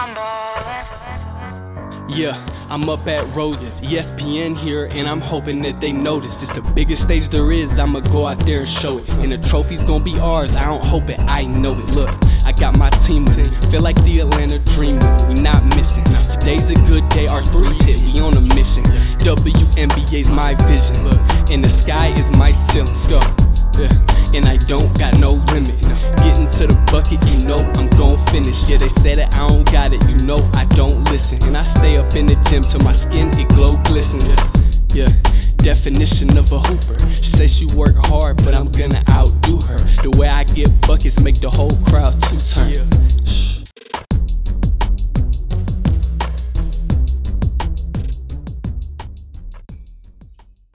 I'm ballin'. Yeah, I'm up at Roses, ESPN here, and I'm hoping that they notice. This the biggest stage there is, I'ma go out there and show it. And the trophy's gonna be ours, I don't hope it, I know it. Look, I got my team it. Feel like the Atlanta Dream, we not missing. Today's a good day, our threes hit, we on a mission. WNBA's my vision, look, and the sky is my ceiling. Let's Go, yeah, and I don't got no limit. Getting to the bucket, you know I'm finish. Yeah, they say that I don't got it, you know I don't listen. And I stay up in the gym till my skin it glow glistens. Yeah, definition of a hooper. She say she work hard, but I'm gonna outdo her. The way I get buckets make the whole crowd two turn.